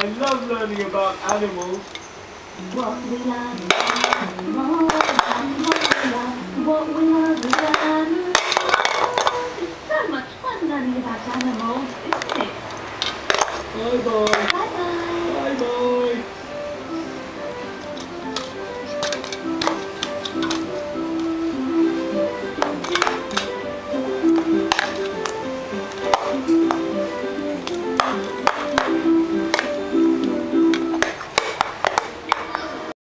I love learning about animals. What we love is animals. What we love is animals. It's so much fun learning about animals, isn't it? Bye bye.